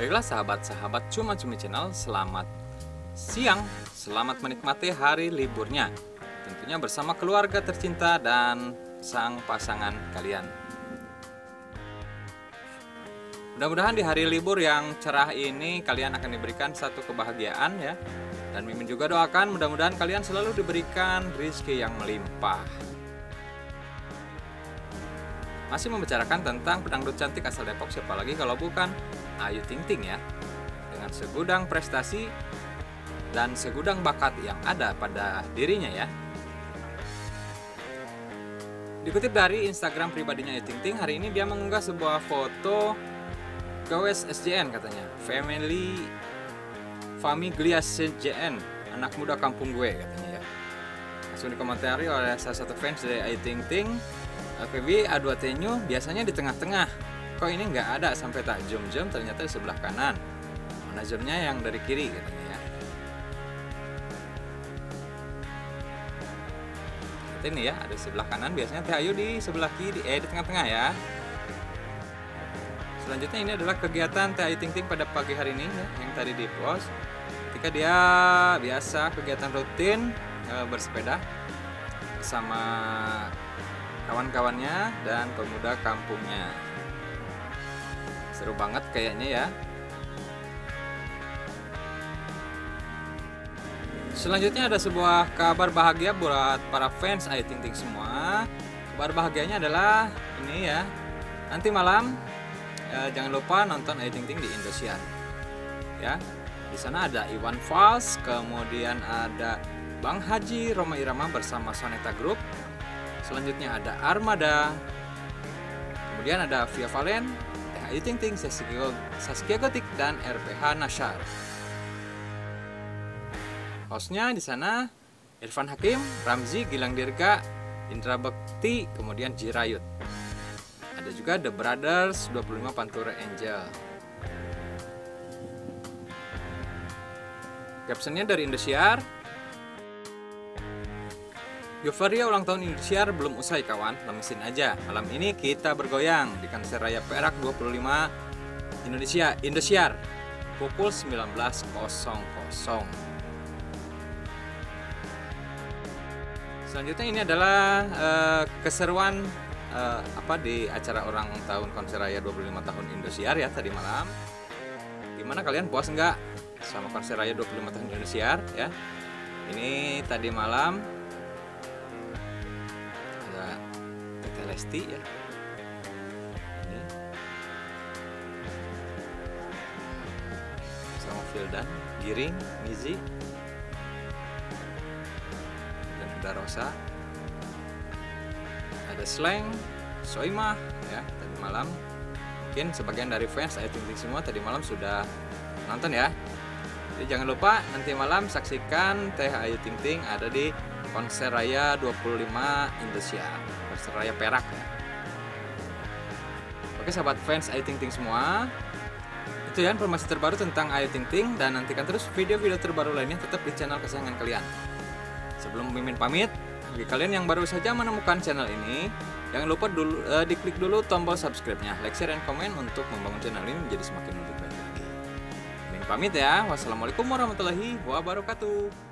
Baiklah sahabat-sahabat Cuma Cumi Channel, selamat siang, selamat menikmati hari liburnya. Tentunya bersama keluarga tercinta dan sang pasangan kalian. Mudah-mudahan di hari libur yang cerah ini kalian akan diberikan satu kebahagiaan ya. Dan Mimin juga doakan mudah-mudahan kalian selalu diberikan rizki yang melimpah. Masih membicarakan tentang pedangdut cantik asal Depok siapa lagi kalau bukan Ayu Ting Ting ya. Dengan segudang prestasi dan segudang bakat yang ada pada dirinya ya. Dikutip dari Instagram pribadinya Ayu Ting Ting, hari ini dia mengunggah sebuah foto gawes SJN katanya. Family Famiglia SJN, anak muda kampung gue katanya ya. Langsung dikomentari oleh salah satu fans dari Ayu Ting Ting, PB A2 Tenyu biasanya di tengah-tengah. Kok ini nggak ada sampai tak zoom-zoom ternyata di sebelah kanan. Mana zoomnya yang dari kiri katanya ya. Lihat ini ya, ada di sebelah kanan biasanya Teh Ayu di sebelah kiri, eh di tengah-tengah ya. Selanjutnya ini adalah kegiatan Teh Ayu Ting Ting pada pagi hari ini ya, yang tadi di post. Ketika dia biasa kegiatan rutin e, bersepeda bersama kawan-kawannya dan pemuda kampungnya. Seru banget kayaknya ya. Selanjutnya ada sebuah kabar bahagia buat para fans Ayu Ting Ting semua. Kabar bahagianya adalah ini ya. Nanti malam eh, jangan lupa nonton Ayu Ting Ting di Indosiar. Ya. Di sana ada Iwan Fals, kemudian ada Bang Haji Roma Irama bersama Soneta Group. Selanjutnya ada Armada. Kemudian ada Via Valen, Ayu Ting Ting, Saskia, Saskia Gotik dan RPH Nashar. Hostnya di sana Irfan Hakim, Ramzi, Gilang Dirga, Indra Bekti, kemudian Jirayut. Ada juga The Brothers 25 Pantura Angel. Captionnya dari Indosiar. Euforia ulang tahun Indosiar belum usai kawan, lemesin aja. Malam ini kita bergoyang di Konser Raya Perak 25 Indonesia Indosiar pukul 19.00. Selanjutnya ini adalah uh, keseruan uh, apa di acara orang tahun konser raya 25 tahun Indosiar ya tadi malam. Gimana kalian puas nggak sama konser raya 25 tahun Indosiar ya? Ini tadi malam Lesti ya. Ini sama Fildan, Giring, Mizi, dan ada Rosa. Ada Slang, Soimah ya tadi malam. Mungkin sebagian dari fans Ting Ting semua tadi malam sudah nonton ya. Jadi jangan lupa nanti malam saksikan Teh Ayu Ting Ting ada di konser raya 25 Indosiar konser raya Perak ya oke sahabat fans Ayu Ting Ting semua itu ya informasi terbaru tentang Ayu Ting Ting dan nantikan terus video-video terbaru lainnya tetap di channel kesayangan kalian Sebelum Mimin pamit, bagi kalian yang baru saja menemukan channel ini, jangan lupa dulu uh, diklik dulu tombol subscribe-nya, like, share, dan komen untuk membangun channel ini menjadi semakin lebih baik lagi. Mimin pamit ya. Wassalamualaikum warahmatullahi wabarakatuh.